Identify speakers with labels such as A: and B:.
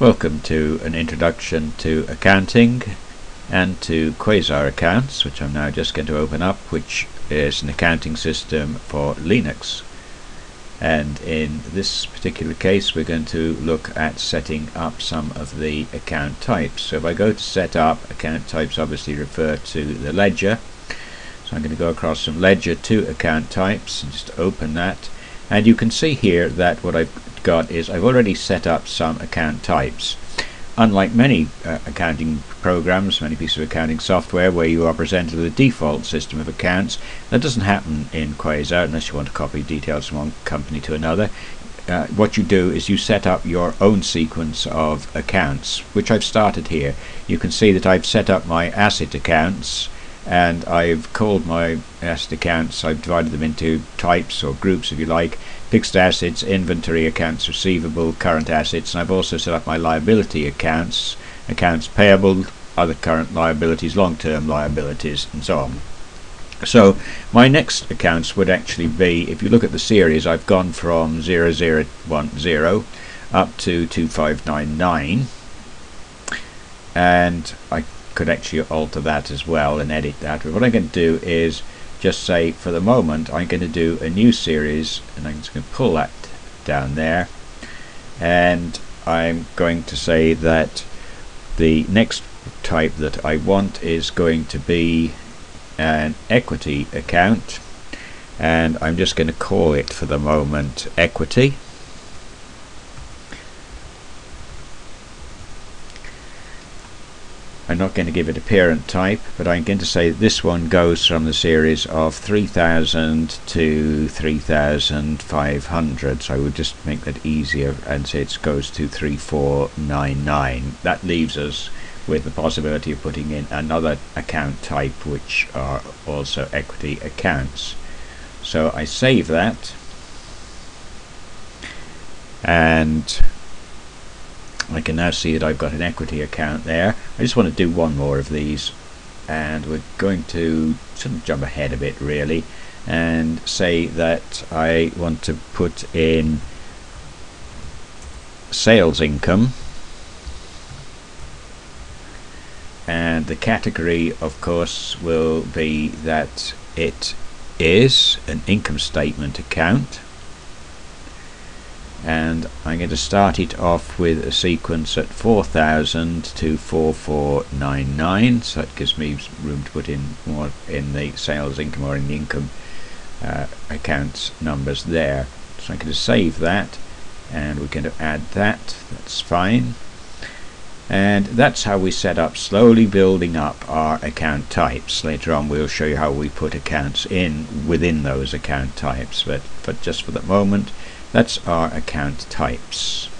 A: Welcome to an introduction to accounting and to Quasar accounts which I'm now just going to open up which is an accounting system for Linux. And in this particular case we're going to look at setting up some of the account types. So if I go to set up account types obviously refer to the ledger. So I'm going to go across from ledger to account types and just open that and you can see here that what I've got is I've already set up some account types. Unlike many uh, accounting programs, many pieces of accounting software where you are presented with a default system of accounts, that doesn't happen in Quasar unless you want to copy details from one company to another. Uh, what you do is you set up your own sequence of accounts, which I've started here. You can see that I've set up my asset accounts and I've called my asset accounts, I've divided them into types or groups if you like, fixed assets, inventory accounts receivable, current assets, and I've also set up my liability accounts, accounts payable, other current liabilities, long-term liabilities, and so on. So my next accounts would actually be, if you look at the series, I've gone from 0010 up to 2599 and I could actually alter that as well and edit that. But what I'm going to do is just say for the moment I'm going to do a new series and I'm just going to pull that down there. And I'm going to say that the next type that I want is going to be an equity account. And I'm just going to call it for the moment equity I'm not going to give it a parent type but I'm going to say this one goes from the series of 3000 to 3500 so I would just make that easier and say it goes to 3499 that leaves us with the possibility of putting in another account type which are also equity accounts. So I save that. And I can now see that I've got an equity account there. I just want to do one more of these and we're going to sort of jump ahead a bit really and say that I want to put in sales income and the category of course will be that it is an income statement account and I'm going to start it off with a sequence at 4000 to 4499 so that gives me room to put in more in the sales income or in the income uh, accounts numbers there. So I'm going to save that and we're going to add that. That's fine. And that's how we set up slowly building up our account types. Later on we'll show you how we put accounts in within those account types but but just for the moment that's our account types.